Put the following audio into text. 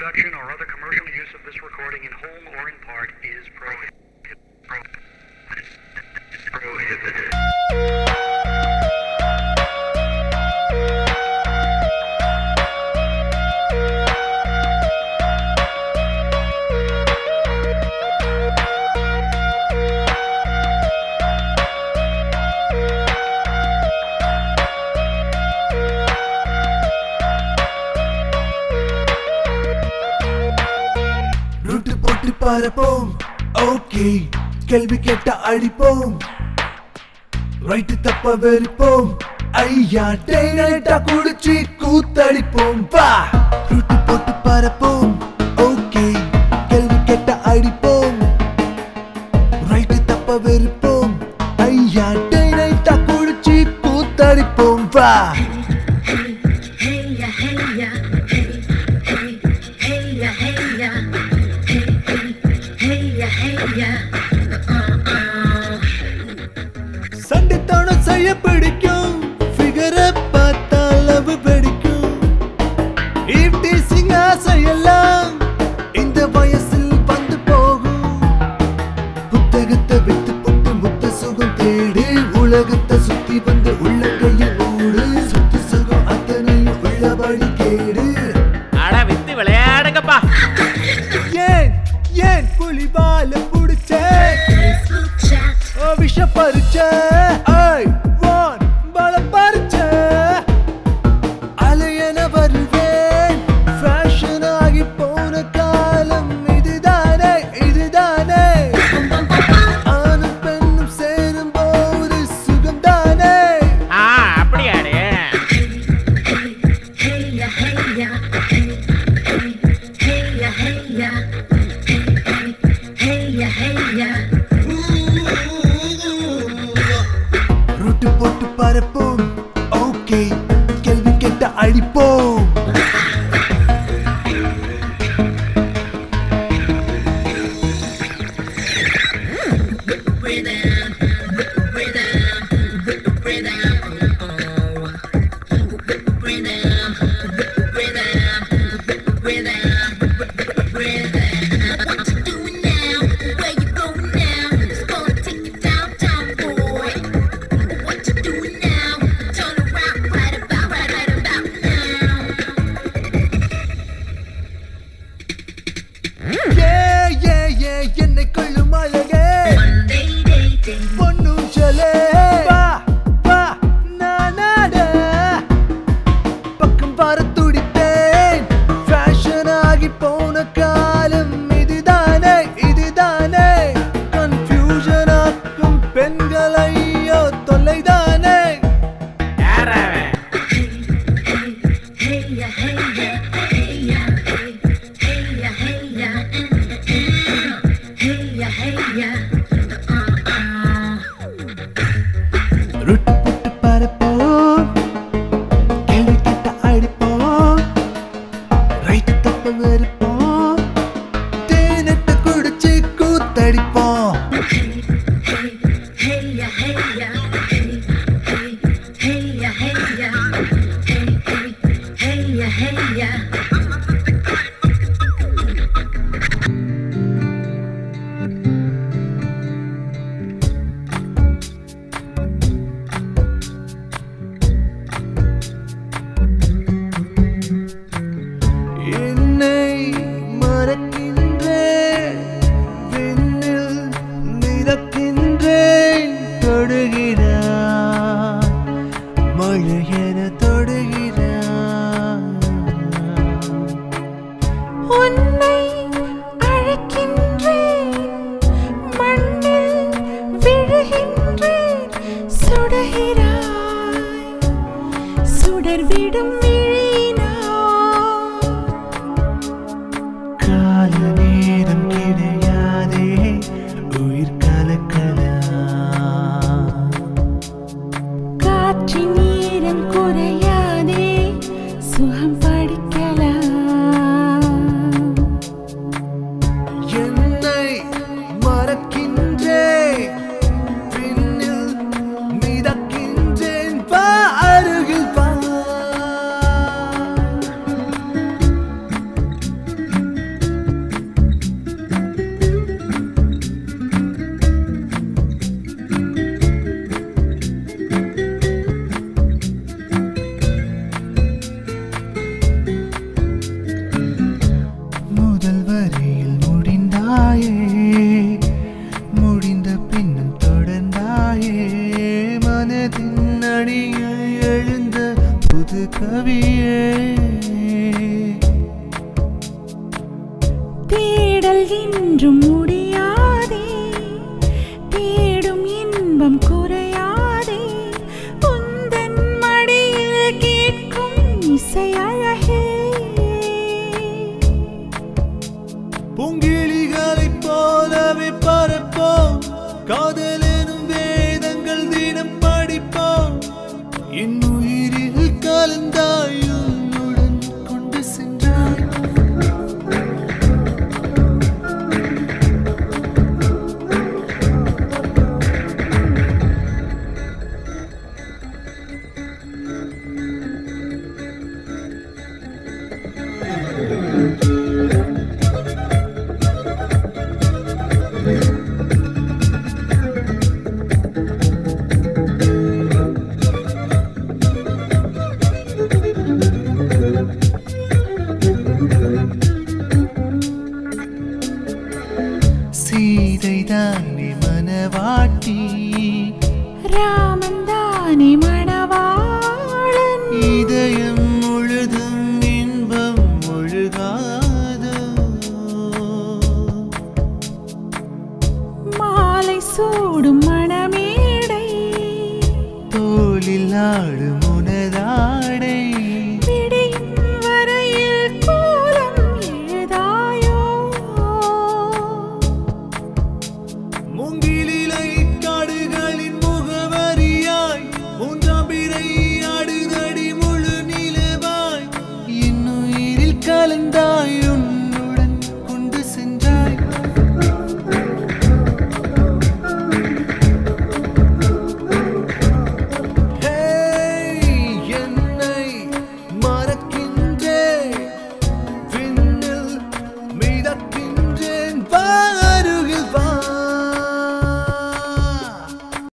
reproduction or other commercial use of this recording in whole or in part is prohibited. prohibited. prohibited. பரப்போம். Okay கேள்வி கேட்ட அடிப்போம். Right தப்ப வெறுப்போம். ஐயா டேனட்டா குடிச்சு கூத்தடிப்போம். வா. ரூட்டு போட்டு பரப்போம். ஓகே கேள்வி கேட்ட அடிப்போம். ரைட்டு தப்ப வெறுப்போம். ஐயா டேனட்டா குடிச்சு கூத்தடிப்போம். வா. போட்டு பரப்போம். ஓகே கேள்வி கேட்ட அழிப்போம் பொன்னும் சலே வா நானாட பக்கம் வர துடித்தேன். ஃபேஷன் ஆகி போன காலம் இதுதானே இதுதானே. கன்ஃபியூஷன் ஆக்கும் பெண்கள் கூத்தடிப்போம் கால நேரம் கிடையாது என்றும் முடியாதே. தேடும் இன்பம் குறையாதே. உந்தன் மடியில் கேட்கும் இசை அழகே. பூங்கிளிகளைப் போலவே பரப்போம் காதல் Amén. மயிலாடு முனதாடை.